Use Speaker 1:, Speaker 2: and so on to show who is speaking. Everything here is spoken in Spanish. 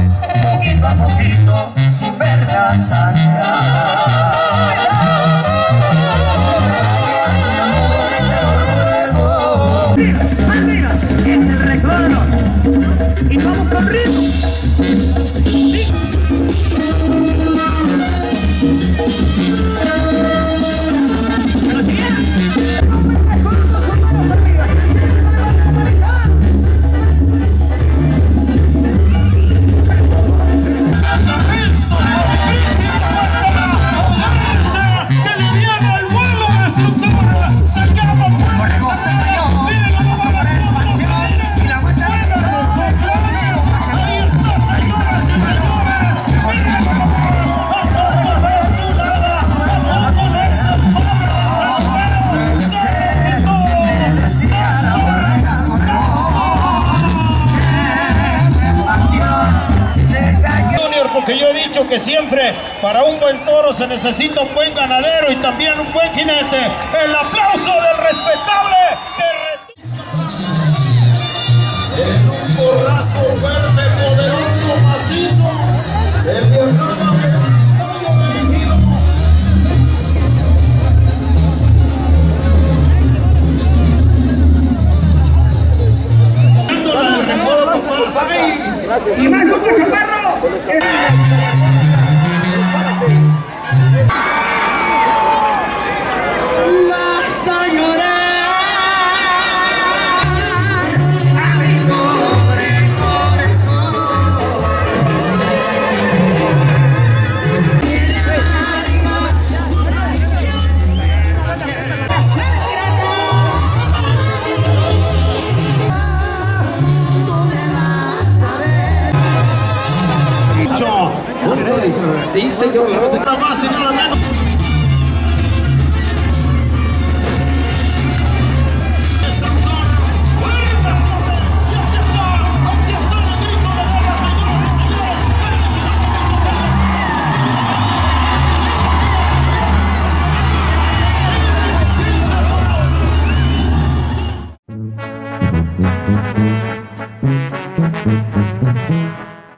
Speaker 1: poquito, a
Speaker 2: poquito, su verga sangra. Amigos, es el recodo
Speaker 3: y
Speaker 2: vamos a Porque yo he dicho que siempre para un buen toro se necesita un buen ganadero y también un buen jinete. El aplauso del respetable que re- Es un porrazo fuerte, Ay.
Speaker 3: Y más como chaparro.
Speaker 2: 8. Sí, señor. Más, señor